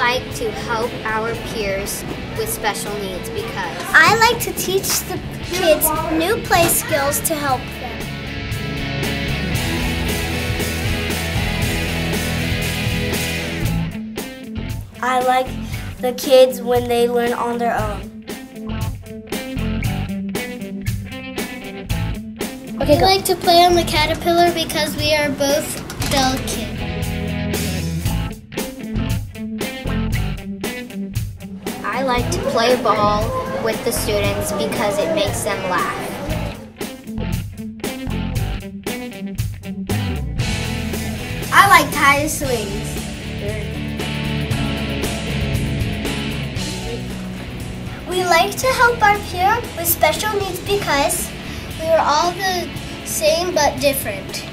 like to help our peers with special needs because I like to teach the kids new play skills to help them. I like the kids when they learn on their own. Okay, we like to play on the caterpillar because we are both delicate. I like to play ball with the students because it makes them laugh. I like tire swings. We like to help our peer with special needs because we are all the same but different.